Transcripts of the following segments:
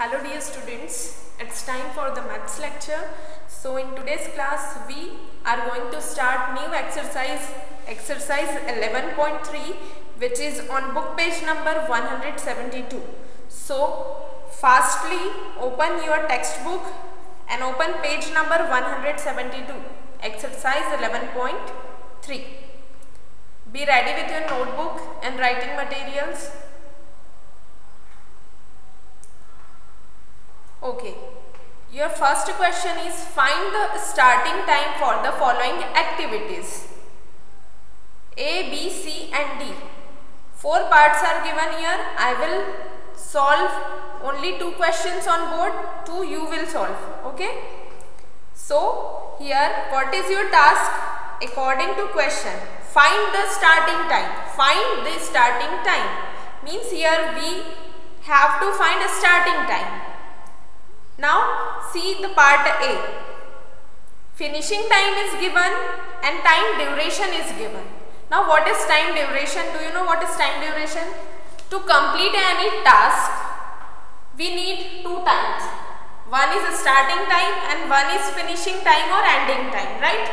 Hello dear students, it's time for the maths lecture. So in today's class we are going to start new exercise, exercise 11.3 which is on book page number 172. So fastly open your textbook and open page number 172, exercise 11.3. Be ready with your notebook and writing materials. Okay. Your first question is find the starting time for the following activities. A, B, C and D. Four parts are given here. I will solve only two questions on board. Two you will solve. Okay. So, here what is your task? According to question, find the starting time. Find the starting time. Means here we have to find a starting time. Now see the part A. Finishing time is given and time duration is given. Now what is time duration? Do you know what is time duration? To complete any task, we need two times. One is a starting time and one is finishing time or ending time, right?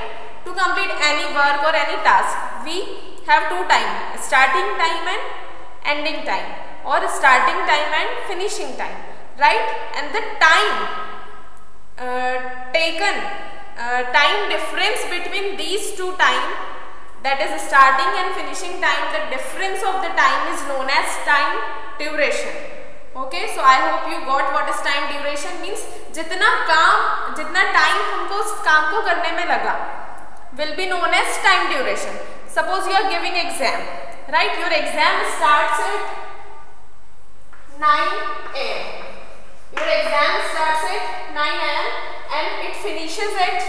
To complete any work or any task, we have two times, starting time and ending time or starting time and finishing time right? And the time uh, taken uh, time difference between these two time that is starting and finishing time the difference of the time is known as time duration. Okay? So i hope you got what is time duration means. jitna kaam jitna time humko us kaam ko karne mein laga will be known as time duration. Suppose you are giving exam right? Your exam starts at 9 a.m exam starts at 9 am and it finishes at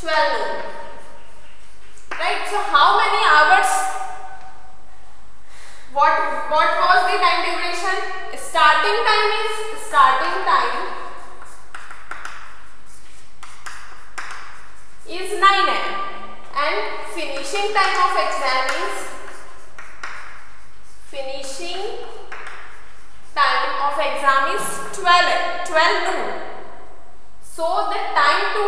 12 noon. Right? So how many hours? What what was the time duration? Starting time is starting time is 9 am and finishing time of exam is finishing time of exam is 12 12 noon so the time to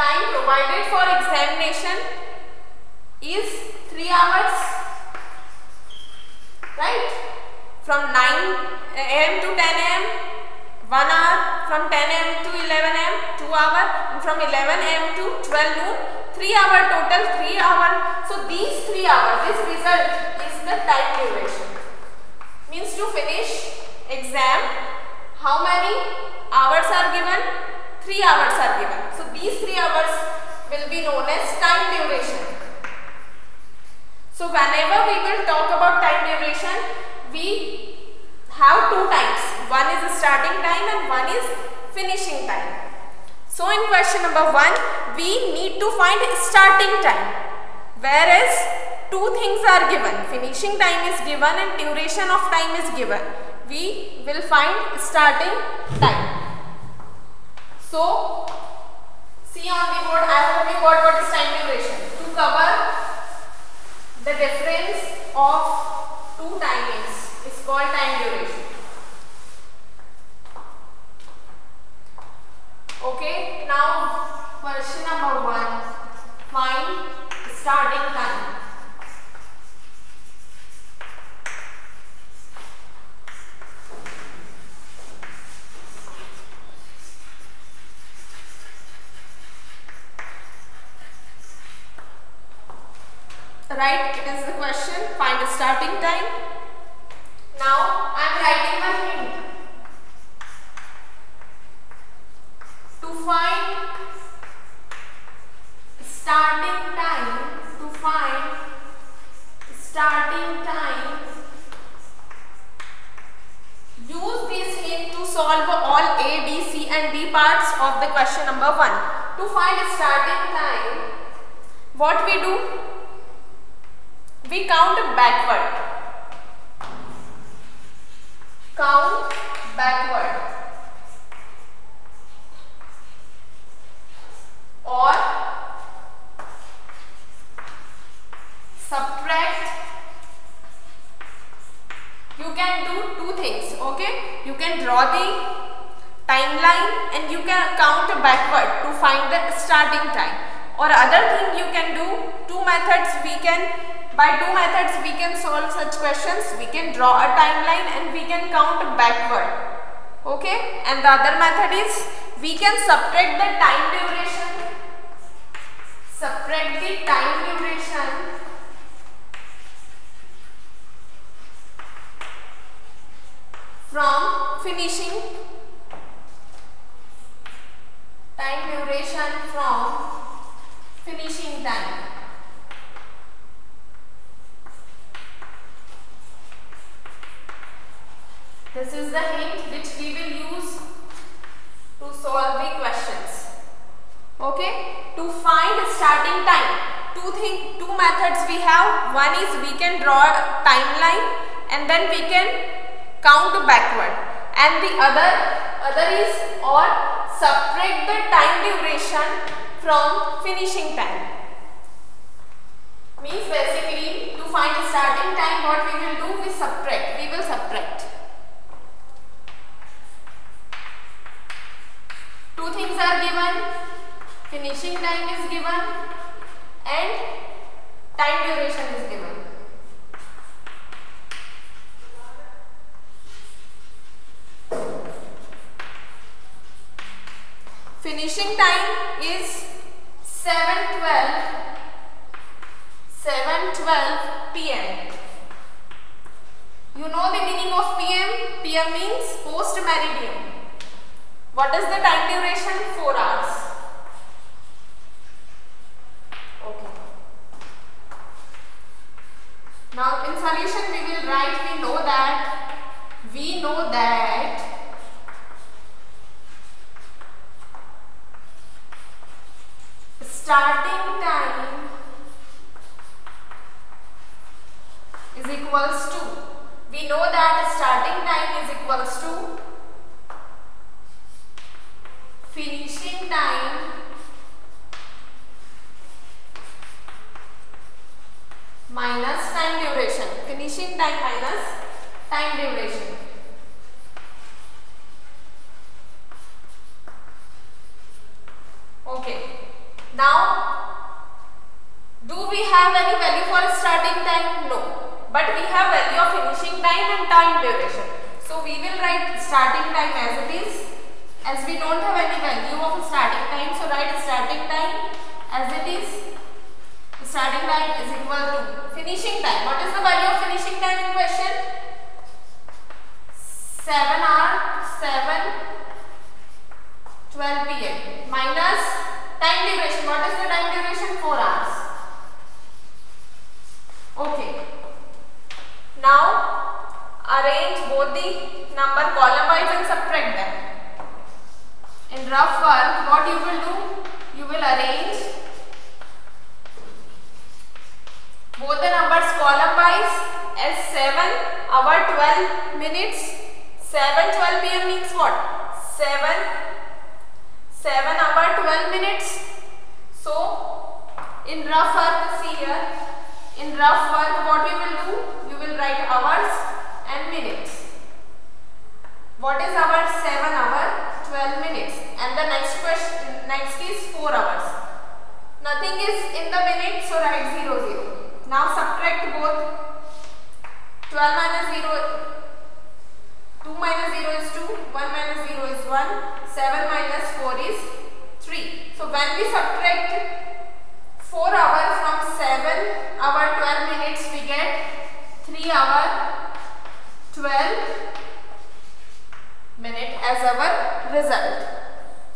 time provided for examination is 3 hours right? From 9 am to 10 am 1 hour from 10 am to 11 am 2 hour and from 11 am to 12 noon 3 hour total 3 hour. So these 3 hours this result is the time duration means to finish exam how many hours are given? 3 hours are given. So these 3 hours will be known as time duration. So whenever we will talk about time duration we have two times. One is starting time and one is finishing time. So in question number 1 we need to find starting time. Whereas two things are given. Finishing time is given and duration of time is given. We will find starting time. So see on the board i hope you got what is time duration? To cover the difference of two timings is called time duration. Okay now question number 1 find starting time right? It is the question. Find the starting time now i am writing my hint to find starting time to find starting time use this hint to solve all a b c and d parts of the question number 1 to find starting time what we do we count backward count backward or subtract you can do two things okay you can draw the timeline and you can count backward to find the starting time. Or other thing you can do two methods we can by two methods we can solve such questions. We can draw a timeline and we can count backward. Okay? And the other method is we can subtract the time duration. Subtract the time duration from finishing time duration from finishing time. This is the hint which we will use to solve the questions. Okay? To find starting time two thing two methods we have. One is we can draw a timeline and then we can count backward. And the other other is or subtract the time duration from finishing time. Means basically to find the starting time what we will do we subtract we will subtract. Two things are given. Finishing time is given and time duration is given finishing time is 7:12 7:12 pm you know the meaning of pm pm means post meridiem what is the time duration? 4 hours. Okay. Now in solution we will write we know that we know that 1, 7 minus 4 is 3. So when we subtract 4 hour from 7 hour 12 minutes we get 3 hour 12 minute as our result.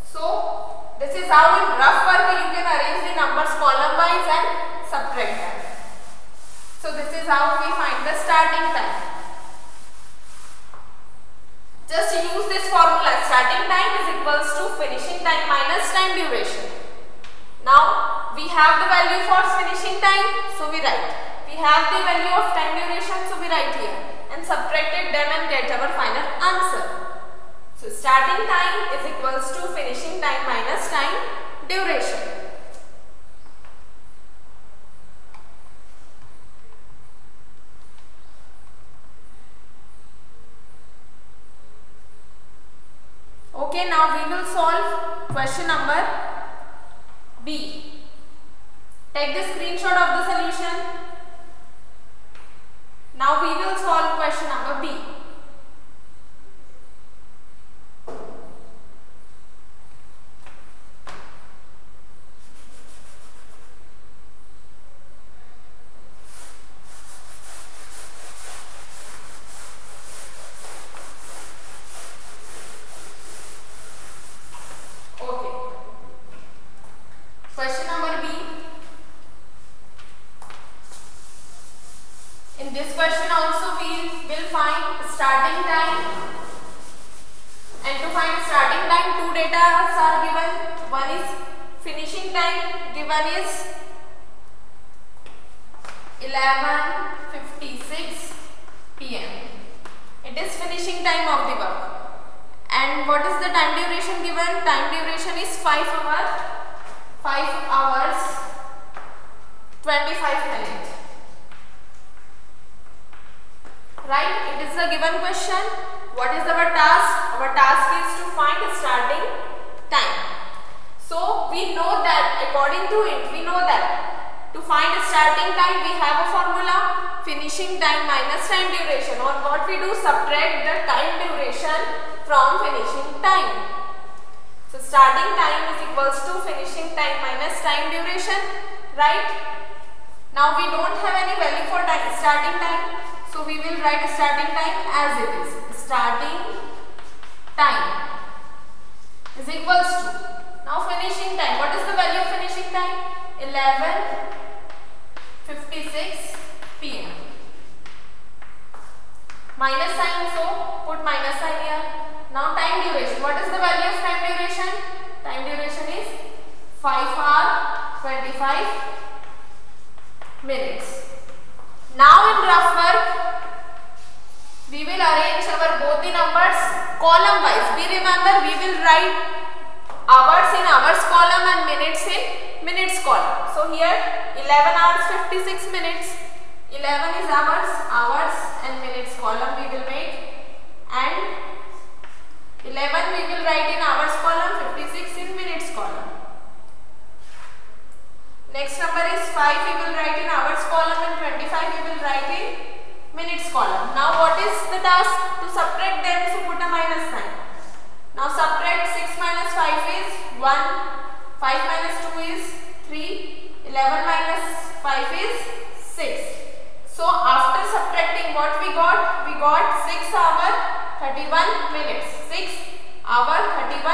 So this is how in rough work you can arrange the numbers column wise and subtract them. So this is how we find the starting time. Just use this formula. Starting time is equals to finishing time minus time duration. Now, we have the value for finishing time, so we write. We have the value of time duration, so we write here. And subtracted them and get our final answer. So, starting time is equals to finishing time minus time duration. Okay, now we will solve question number B. Take the screenshot of the solution. Now we will solve question number B. the time duration given? Time duration is 5 hours, 5 hours, 25 minutes. Right? It is the given question. What is our task? Our task is to find starting time. So, we know that according to it, we know that to find starting time, we have a formula finishing time minus time duration or what we do subtract the time duration from finishing time. So starting time is equals to finishing time minus time duration, right? Now we don't have any value for time, starting time. So we will write starting time as it is. Starting time is equals to. Now finishing time. What is the value of finishing time? 11.56 p.m. Minus sign. So put minus sign here. Now time duration. What is the value?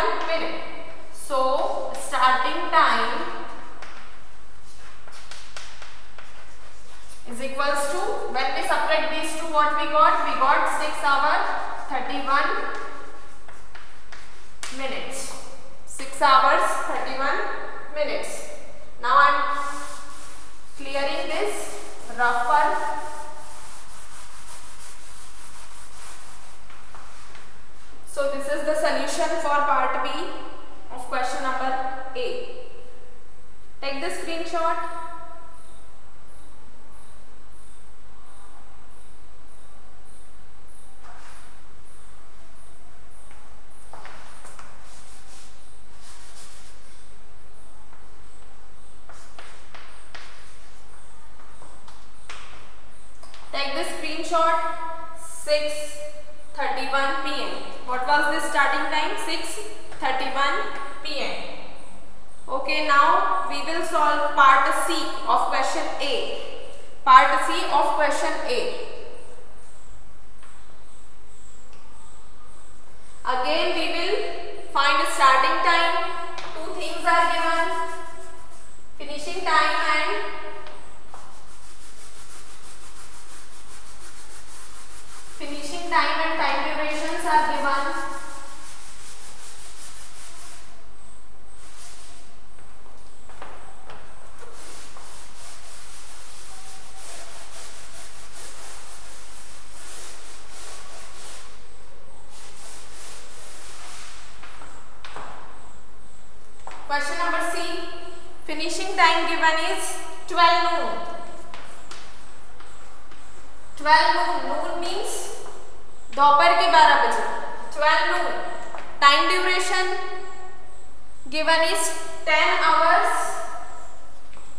one minute. So starting time is equals to when we subtract these two what we got? We got 6 hours 31 minutes. 6 hours 31 minutes. Now I am clearing this rougher So this is the solution for part B of question number A. Take the screenshot. Take the screenshot 6.31 pm was the starting time? 6:31 pm okay now we will solve part c of question a. Part c of question a. Again we will find starting time. Two things are given. Finishing time and finishing time and time durations are given. Given is 10 hours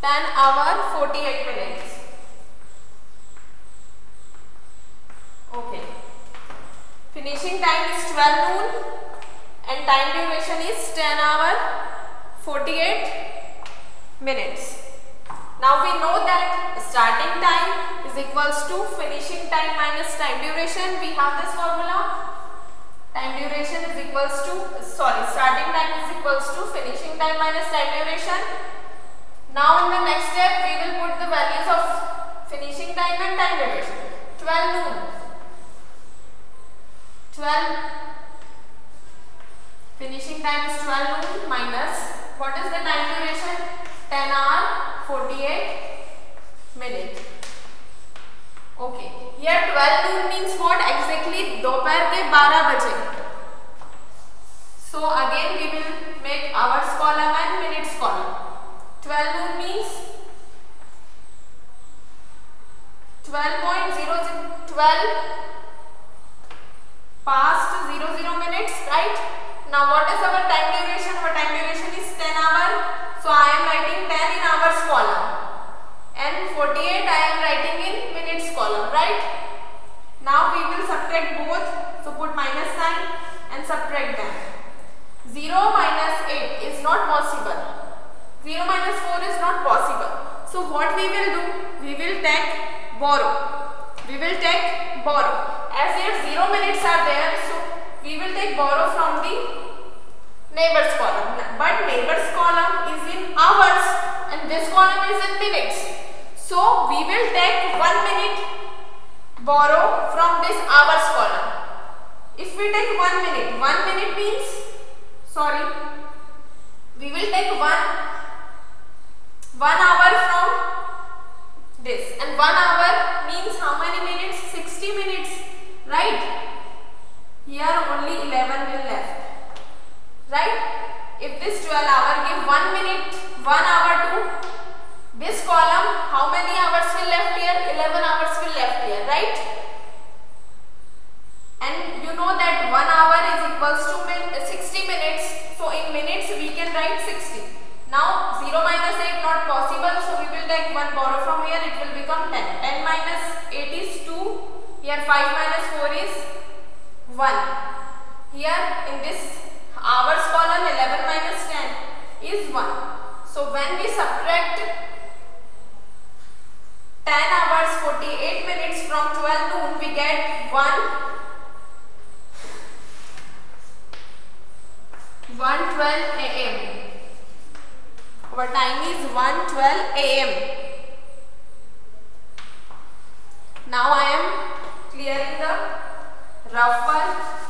10 hour 48 minutes. Okay. Finishing time is 12 noon and time duration is 10 hour 48 minutes. Now we know that starting time is equals to finishing time minus time duration. We have this formula time duration is equals to sorry starting time is equals to finishing time minus time duration. Now in the next step we will put the values of finishing time and time duration. 12 noon. 12 finishing time is 12 noon minus what is the time duration? 10 hour 48 minute. Okay here 12 noon means what exactly दोपहर के 12 बजे so again we will 1 hour from this. And 1 hour means how many minutes? 60 minutes. Right? Here only 11 will left. Right? If this 12 hour give 1 minute 1 hour to this column how many hours will left here? 11 hours will left here. Right? And you know that 1 hour is equals to min 60 minutes. So in minutes we can write 60 now 0 minus 8 not possible. So we will take one borrow from here. It will become 10 10 minus 8 is 2 here 5 minus 4 is 1 here in this hours column 11 minus 10 is 1 so when we subtract 10 hours 48 minutes from 12 noon we get 1 112 am our time is 112 am now i am clearing the rough one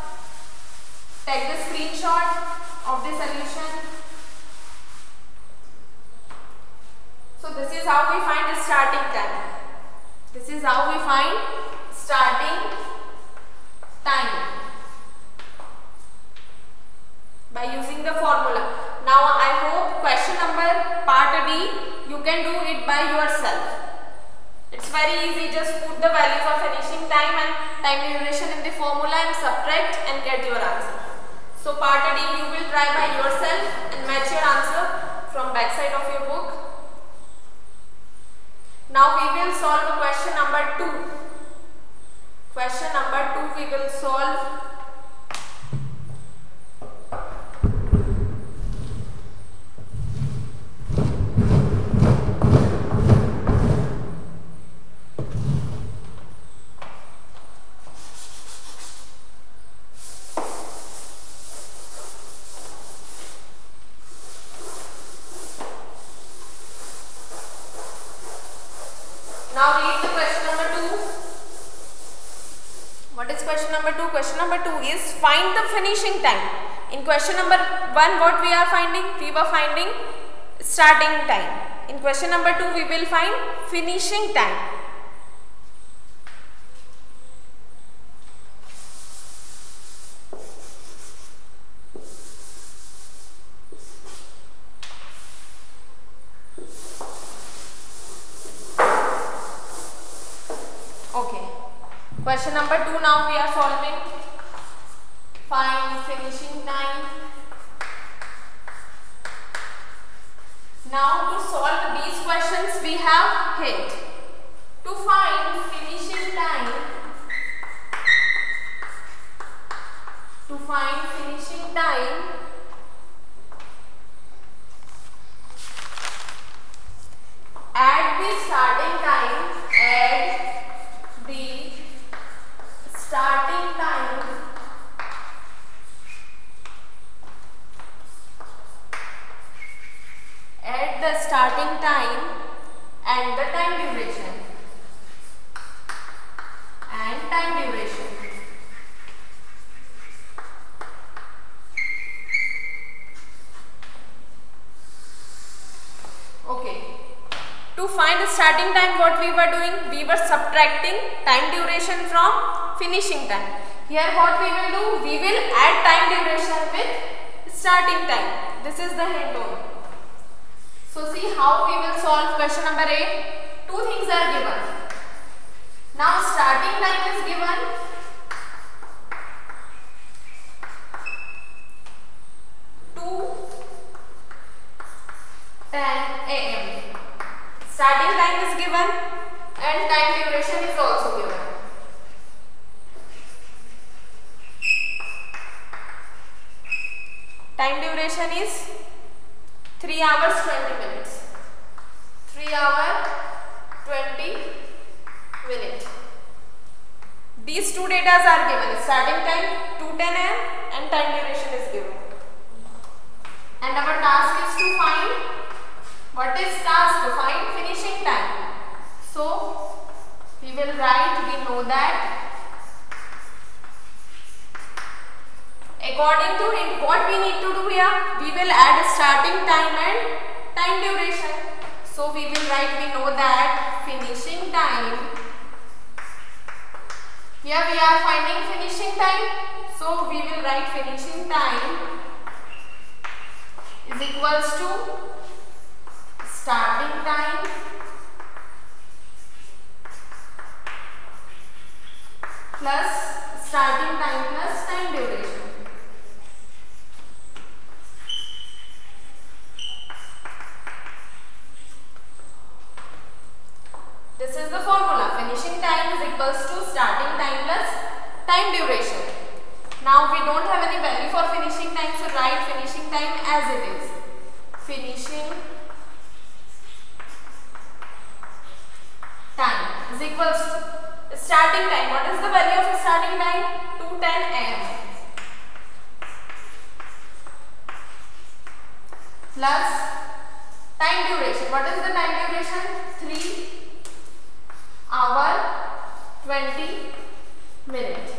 take the screenshot of the solution. So this is how we find the starting time. This is how we find starting time. By using the formula. Now I hope question number part D you can do it by yourself. It's very easy just put the values of finishing time and time duration in the formula and subtract and get your answer. So part D you will try by yourself and match your answer from backside of your book. Now we will solve question number 2. Question number 2 we will solve Now read the question number 2. What is question number 2? Question number 2 is find the finishing time. In question number 1 what we are finding? We were finding starting time. In question number 2 we will find finishing time. Okay. Question number 2 now we are solving. Find finishing finishing time. Now to solve these questions we have hit. To find finishing time, to find finishing time, add the starting time, add the starting time add the starting time and the time duration. And time duration. Okay. To find the starting time what we were doing? We were subtracting time duration from finishing time. Here what we will do? We will add time duration with starting time. This is the hint only so see how we will solve question number 8 two things are given now starting time is given 10 am. Starting time is given and time duration is also given. Time duration is 3 hours 20 minutes. 3 hour 20 minutes. These two data are given. Starting time 210 am and time duration is given. And our task is to find what is task? To find finishing time. So, we will write, we know that according to what we need to do here, we will add starting time and time duration. So, we will write, we know that finishing time, here we are finding finishing time. So, we will write finishing time is equals to starting time plus starting time plus time duration. This is the formula. Finishing time is equals to starting time plus time duration. Now we don't have any value for finishing time so write finishing time as it is. Finishing time is equals to starting time. What is the value of starting time? 210 am plus time duration. What is the time duration? 3 hour 20 minute.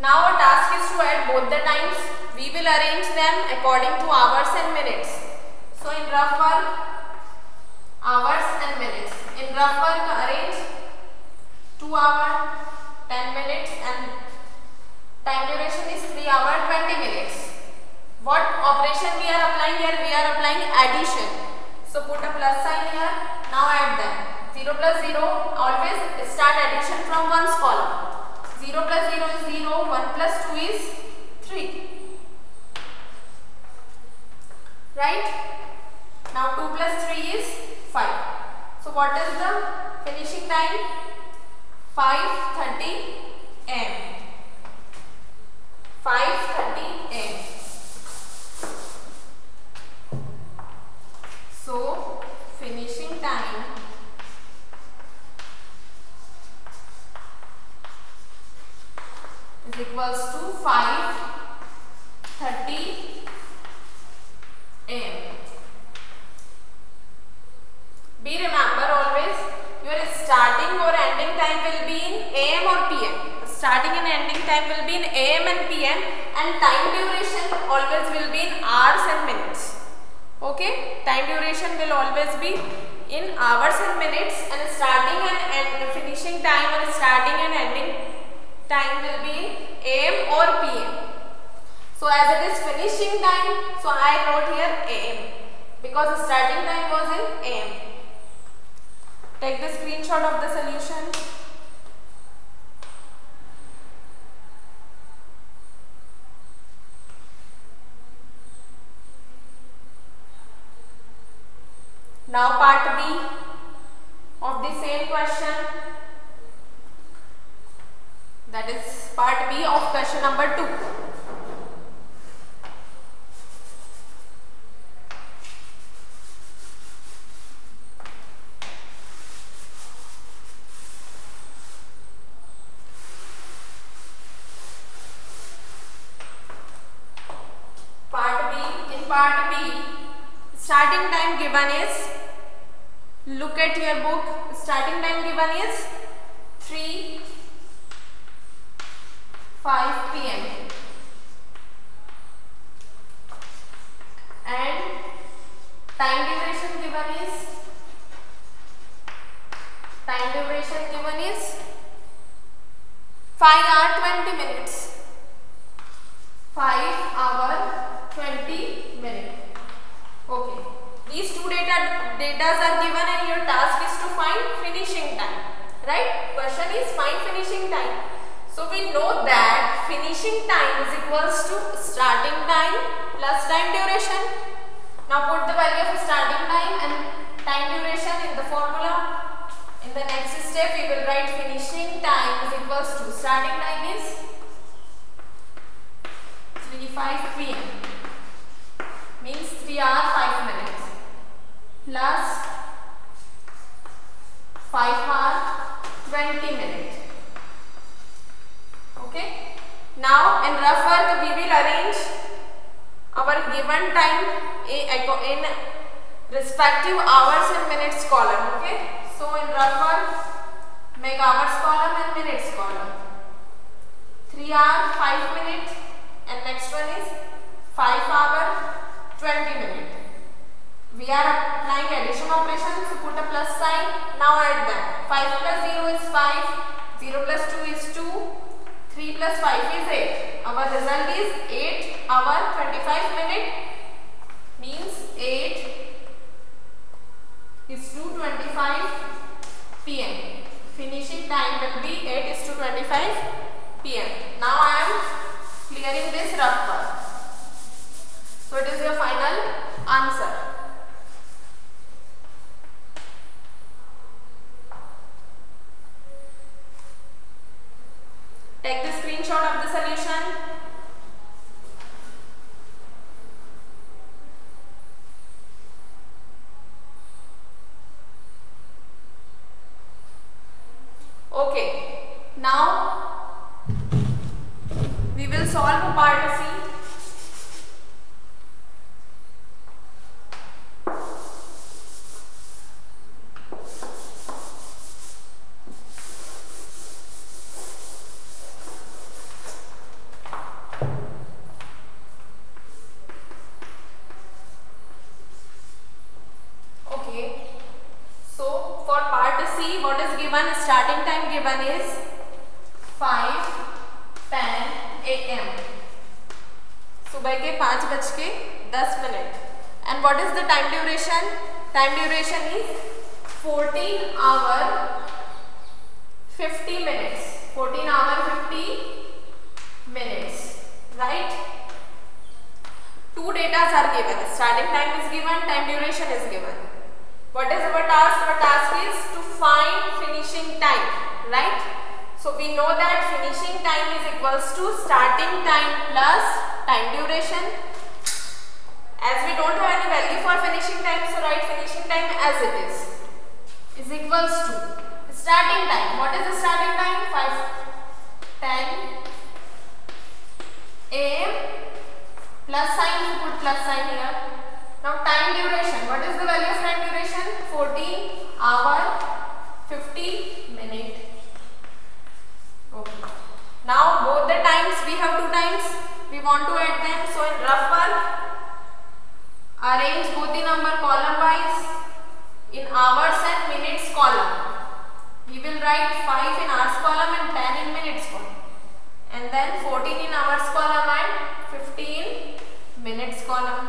Now our task is to add both the times. We will arrange them according to hours and minutes. So in rough work, hours and minutes. In rough work arrange 2 hour 10 minutes and time duration is 3 hour 20 minutes. What operation we are applying here? We are applying addition. So put a plus sign here. Now add them. 0 plus 0 always start addition from one's column. 0 plus 0 is 0, 1 plus 2 is 3. Right? Now 2 plus 3 is 5. So what is the finishing time? 5.30 am. 5.30 am. So finishing time is equals to 5.30 am. Be remember always your starting or ending time will be in AM or PM. Starting and ending time will be in AM and PM and time duration always will be in hours and minutes. Okay, time duration will always be in hours and minutes and starting and, and finishing time and starting and ending time will be in AM or PM. So as it is finishing time, so I wrote here AM because starting time was in AM. Take the screenshot of the solution. Now part B of the same question. That is part B of question number 2. Part B, in part B, starting time given is look at your book starting time given is 3 5 pm and time duration given is time duration given is 5 hour 20 minutes 5 hour 20 minutes okay these two data datas are given and your task is to find finishing time. Right? Question is find finishing time. So we know that finishing time is equals to starting time plus time duration. Now put the value of starting time and time duration in the formula. In the next step we will write finishing time is equals to starting time is 3 5 pm means 3 hour 5 minutes plus 5 hour 20 minutes. Okay. Now in rough work we will arrange our given time in respective hours and minutes column. Okay. So in rough work make hours column and minutes column. 3 hour 5 minutes and next one is 5 hour 20 minutes. We are applying addition operation, so put a plus sign. Now add them. 5 plus 0 is 5, 0 plus 2 is 2, 3 plus 5 is 8. Our result is 8 hour 25 minute means 8 is to 25 pm. Finishing time will be 8 is to 25 pm. Now I am clearing this rough part. So it is your final answer. duration time duration is as it is is equals to starting time. What is the starting time? 5 10 a.m. plus sign you put plus sign here. Now time duration. What is the value of time duration? 14 hour 50 minute. Okay. Now both the times we have two times. We want to add them. So in rough work arrange both the number column wise in hours and minutes column. We will write 5 in hours column and 10 in minutes column. And then 14 in hours column and 15 minutes column.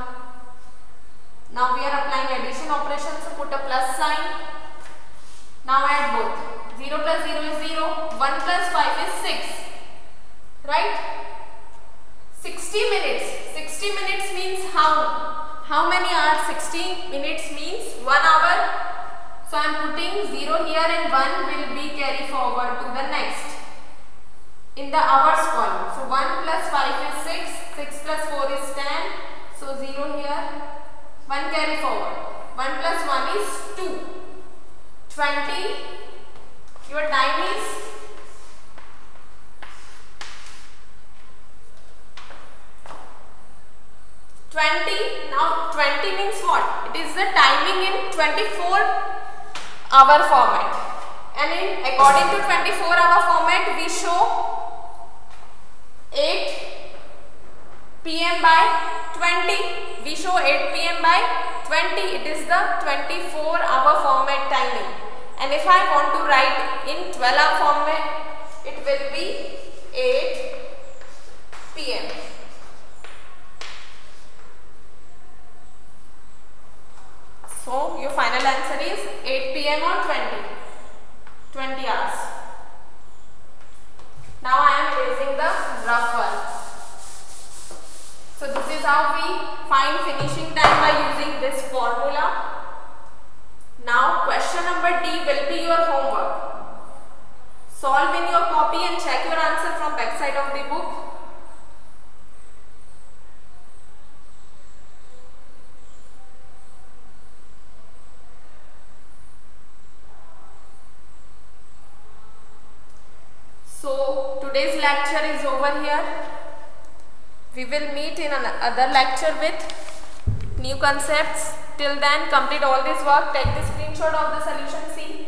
Now we are applying addition operation so put a plus sign. Now add both. 0 plus 0 is 0. 1 plus 5 is 6. Right? 60 minutes. 60 minutes means how? How many hours? 16 minutes means 1 hour. So I am putting 0 here and 1 will be carry forward to the next. In the hours column. So 1 plus 5 is 6. 6 plus 4 is 10. So 0 here. 1 carry forward. 1 plus 1 is 2. 20. Your time is 20 now 20 means what? It is the timing in 24 hour format. And in according to 24 hour format we show 8 pm by 20 we show 8 pm by 20 it is the 24 hour format timing. And if I want to write in 12 hour format it will be 8 pm So your final answer is 8 pm or 20? 20 hours. Now I am erasing the rough one. So this is how we find finishing time by using this formula. Now question number D will be your homework. Solve in your copy and check your answer from backside of the book. So today's lecture is over here. We will meet in another lecture with new concepts. Till then complete all this work. Take the screenshot of the solution See.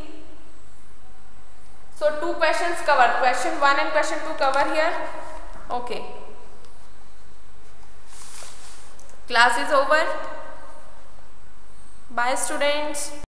So two questions covered. Question 1 and question 2 cover here. Okay. Class is over. Bye students.